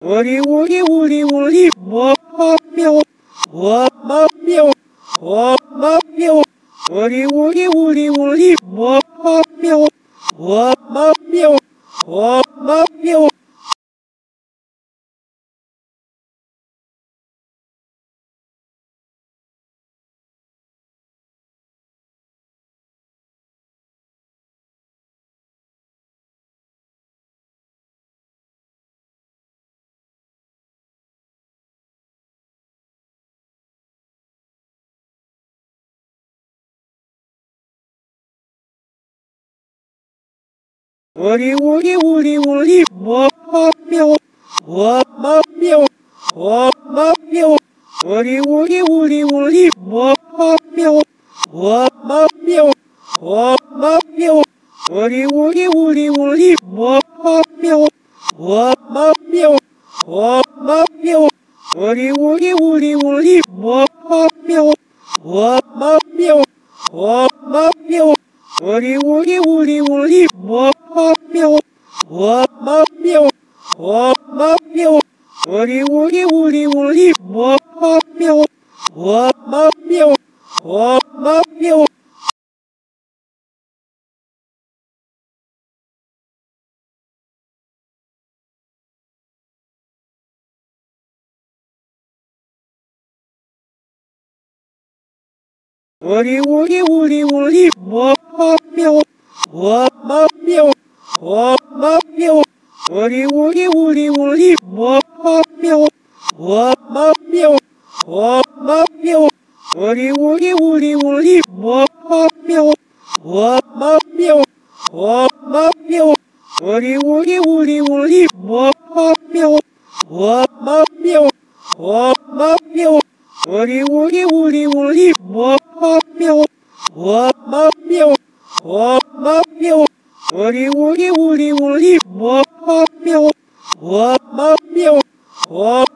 我哩我哩我哩我哩我妈喵，我妈喵，我妈喵，我哩我哩我哩我哩我妈喵，我妈喵，我我哩我哩我哩我哩我妈喵，我妈喵，我妈喵，我哩我哩我哩我哩我妈喵，我妈喵，我妈喵，我哩我哩我哩我哩我妈喵，我妈喵，我妈喵，我哩我哩我哩我哩我妈喵，我妈喵，我妈喵。我哩我哩我哩我哩我妈喵，我妈喵，我妈喵，我哩我哩我哩我哩我喵，我喵，我喵。我哩我哩我哩我哩我喵，我妈喵，我妈喵，我哩我哩我哩我哩我妈喵，我妈喵，我妈喵，我哩我哩我哩我哩我妈喵，我妈喵，我妈喵，我哩我哩我哩我哩我妈喵，我们喵我